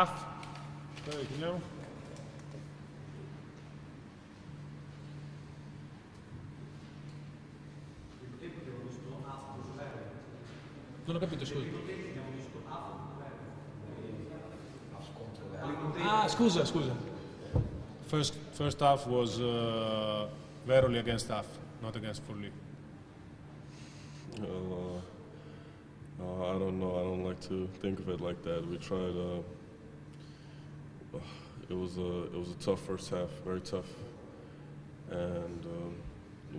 Dai, chiudiamo. Non ho capito, scusa. Ah, scusa, scusa. First, first half was uh, Veroli against half, not against Forlì. Uh, uh, I don't know. I don't like to think of it like that. We tried. Uh, it was a it was a tough first half, very tough, and um,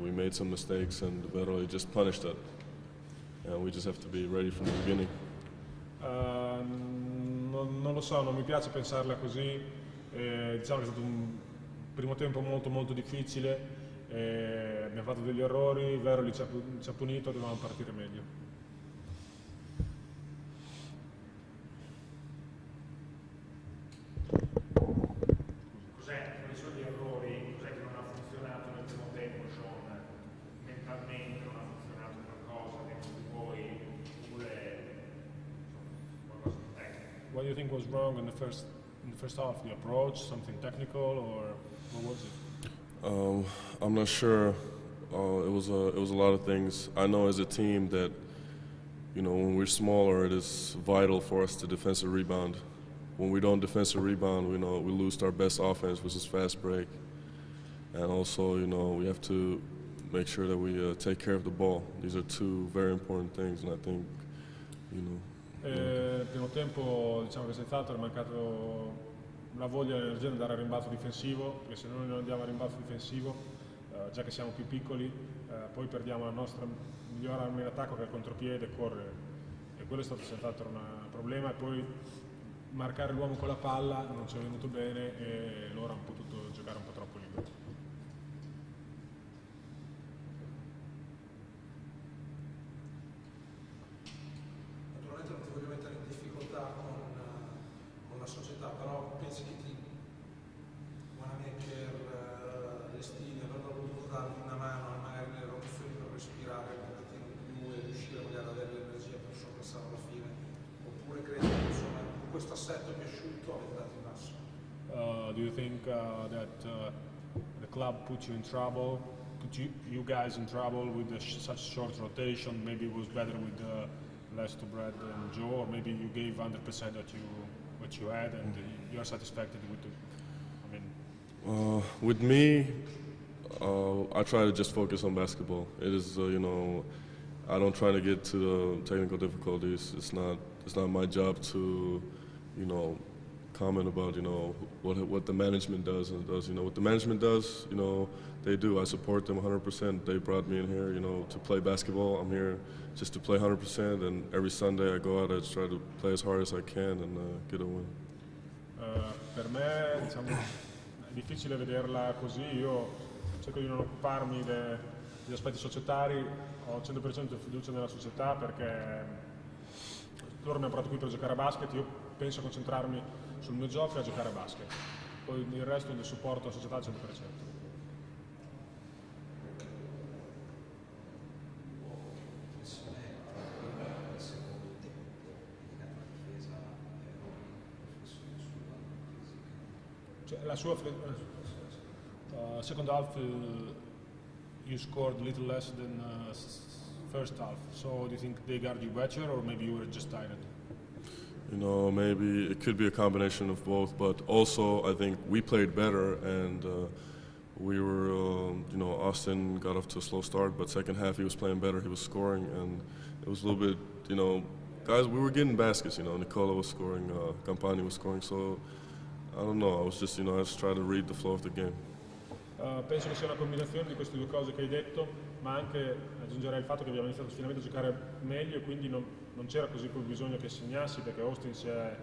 we made some mistakes, and Veroli just punished it. And we just have to be ready from the beginning. Uh, non, non lo so, non mi piace pensarla così. Eh, diciamo che è stato un primo tempo molto molto difficile. Eh, abbiamo fatto degli errori, Veroli ci ha, ci ha punito, dovevamo partire meglio. What do you think was wrong in the first in the first half? The approach, something technical, or what was it? Um, I'm not sure. Uh, it was a it was a lot of things. I know as a team that, you know, when we're smaller, it is vital for us to defensive rebound. When we don't defensive rebound, we know we lose our best offense, which is fast break, and also you know we have to make sure that we uh, take care of the ball. These are two very important things, and I think, you know. Eh, il primo tempo diciamo che sensato è mancato la voglia e l'energia di andare a rimbalzo difensivo, perché se noi non andiamo a rimbalzo difensivo, eh, già che siamo più piccoli, eh, poi perdiamo la nostra migliore arma in attacco che è il contropiede e correre. E quello è stato senz'altro un problema e poi marcare l'uomo con la palla non ci è venuto bene e loro hanno potuto giocare un po' troppo libero. Con questo assetto piaciuto avete dato il massimo? Uh, do you think uh, that uh, the club put you in trouble, put you, you guys in trouble with the sh- such short rotation? Maybe it was better with uh, less to Brad and Joe, or maybe you gave 100% that you what you had, and you are satisfied with the. I mean, Uh, with me, uh, I try to just focus on basketball. It is, uh, you know, I don't try to get to the technical difficulties. It's not, it's not my job to, you know, comment about, you know, what what the management does and does. You know, what the management does, you know, they do. I support them 100%. They brought me in here, you know, to play basketball. I'm here just to play 100%, and every Sunday I go out, I try to play as hard as I can and uh, get a win. uh, per me diciamo, è difficile vederla così, io cerco di non occuparmi de- degli aspetti societari, ho 100% fiducia nella società perché loro mi hanno portato qui per giocare a basket, io penso a concentrarmi sul mio gioco e a giocare a basket, poi il resto del supporto alla società al 100%. Cioè, la sua uh, second half uh, you scored a little less than uh, first half. So do you think they guard you better, or maybe you were just tired? You know, maybe it could be a combination of both, but also I think we played better and uh, we were, um, you know, Austin got off to a slow start, but second half he was playing better, he was scoring, and it was a little bit, you know, guys, we were getting baskets, you know, Nicola was scoring, uh, Campani was scoring, so I don't know, I was just, you know, I just try to read the flow of the game. Uh, penso che sia una combinazione di queste due cose che hai detto, ma anche aggiungerei il fatto che abbiamo iniziato finalmente a giocare meglio e quindi non, non c'era così quel bisogno che segnassi perché Austin si è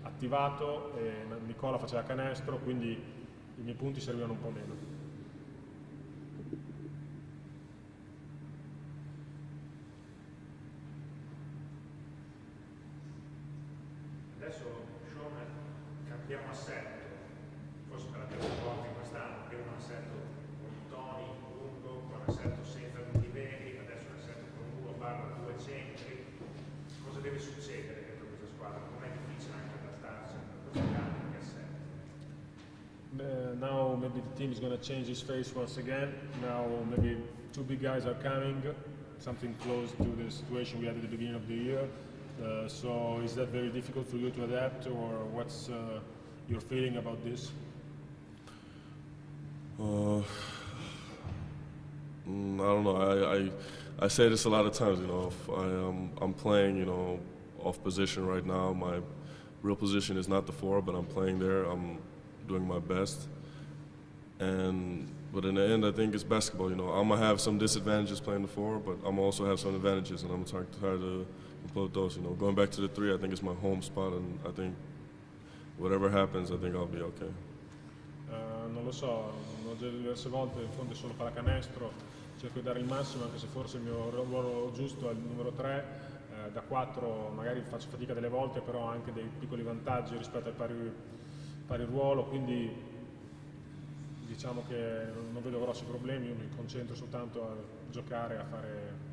attivato e Nicola faceva canestro, quindi i miei punti servivano un po' meno. Adesso Sean cambiamo assetto, forse per la prima volta in quest'anno, abbiamo un assetto con Tony lungo, con un assetto senza lunghi adesso un assetto con barra due centri. Cosa deve succedere dentro questa squadra? Difficile anche adattarsi a questa now maybe the team is going to change its face once again. Now maybe two big guys are coming, something close to the situation we had at the beginning of the year. Uh, so is that very difficult for you to adapt, or what's uh, your feeling about this? Uh, I don't know. I, I I say this a lot of times. You know, if I um, I'm playing, you know, off position right now. My real position is not the four, but I'm playing there. I'm doing my best. And but in the end, I think it's basketball. You know, I'm gonna have some disadvantages playing the four, but I'm also have some advantages, and I'm try, try to implode those. You know, going back to the three, I think it's my home spot, and I think whatever happens, I think I'll be okay. Non lo so, l'ho già diverse volte, in fondo sono pallacanestro, cerco di dare il massimo anche se forse il mio ruolo giusto è il numero 3, eh, da 4 magari faccio fatica delle volte, però ho anche dei piccoli vantaggi rispetto al pari, pari ruolo, quindi diciamo che non vedo grossi problemi, io mi concentro soltanto a giocare, a fare